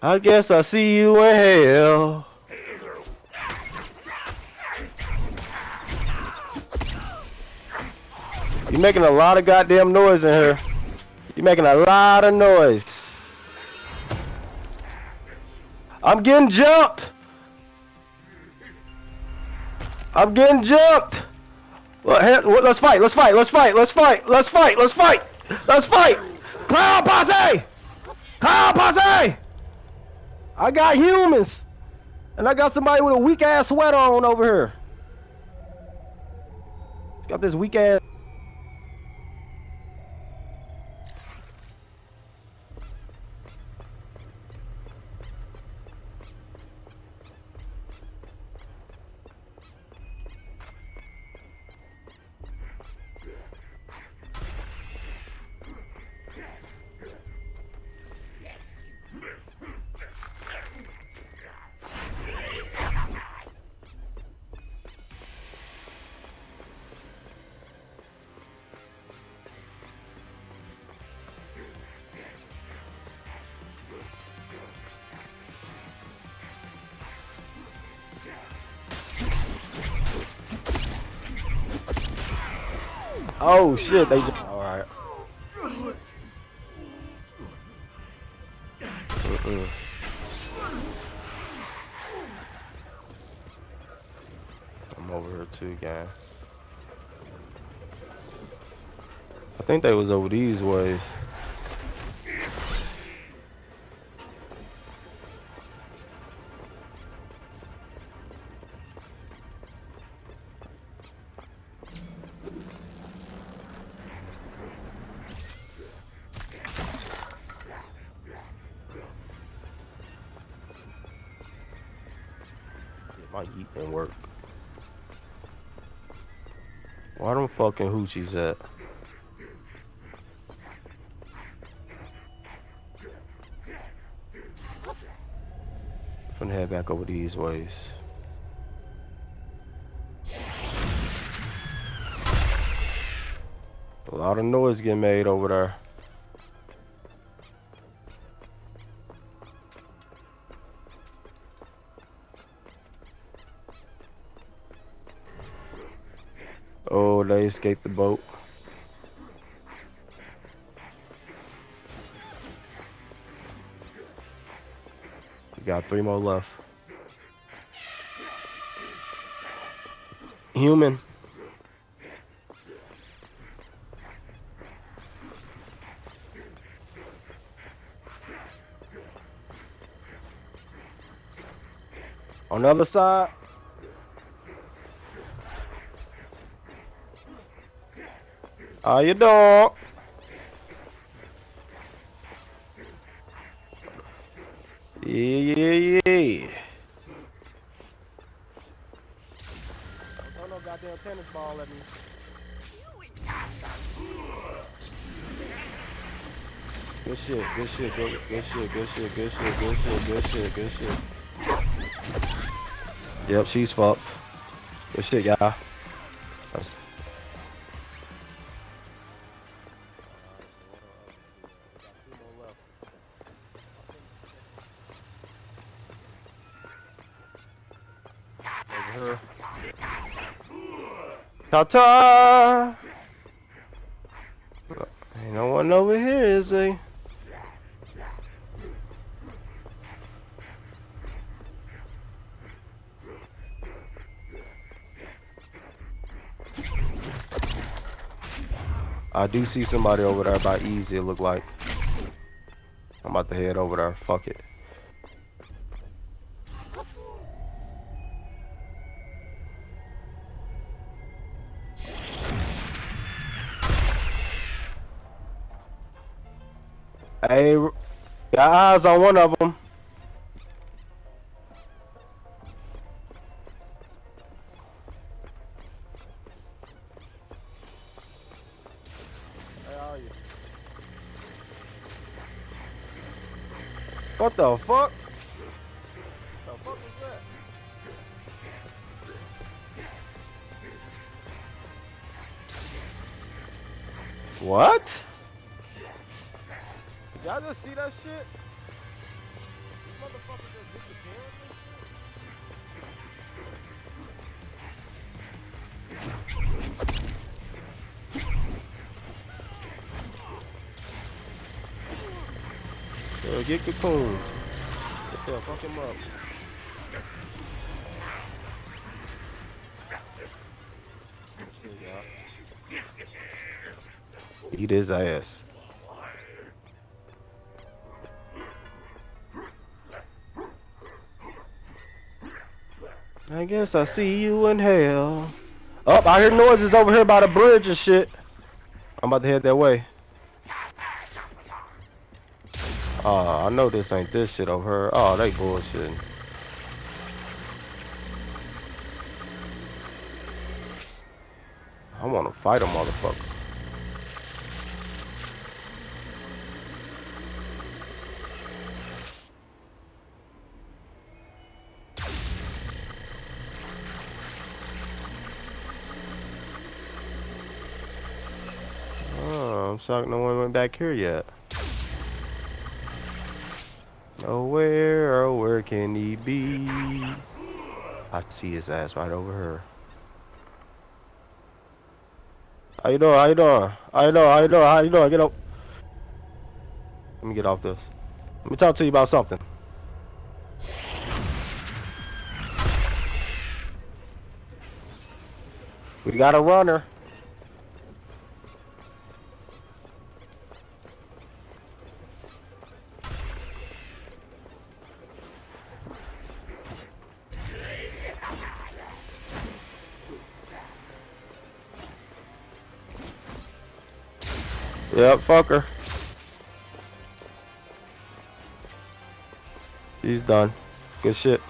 I guess I'll see you in hell. You're making a lot of goddamn noise in here. You're making a lot of noise. I'm getting jumped. I'm getting jumped. Let's fight. Let's fight. Let's fight. Let's fight. Let's fight. Let's fight. Let's fight. Clown posse. Clown posse. I got humans. And I got somebody with a weak ass sweater on over here. Got this weak ass. Oh shit, they just. Alright. Mm-mm. I'm over here too, gang. I think they was over these ways. My yeet didn't work. Why them fucking hoochies at? I'm gonna head back over these ways. A lot of noise getting made over there. They escaped the boat. We got three more left. Human. On the other side. How you doing? Yeah, yeah, yeah. Don't no goddamn tennis ball at me. Good shit, good shit, good, good shit, good shit, good shit, good shit, good shit, good shit. Yep, she's fucked. Good shit, y'all. Here. Ta-ta! Ain't no one over here, is he? I do see somebody over there by easy, it look like. I'm about to head over there. Fuck it. Hey, got eyes on one of them. Where are you? What the fuck? The fuck was that? What? Did y'all just see that shit? Uh, get cocoon. Yeah, fuck him up. Eat his ass. I guess I see you in hell. Up, oh, I hear noises over here by the bridge and shit. I'm about to head that way. Oh, I know this ain't this shit over here. Oh, they bullshit. I wanna fight a motherfucker. Oh, I'm shocked no one went back here yet. Oh, where, oh, where can he be? I see his ass right over here. How you doing? How you doing? How you doing? How you doing? How you doing? Get up. Let me get off this. Let me talk to you about something. We got a runner. Yep, fucker. He's done. Good shit.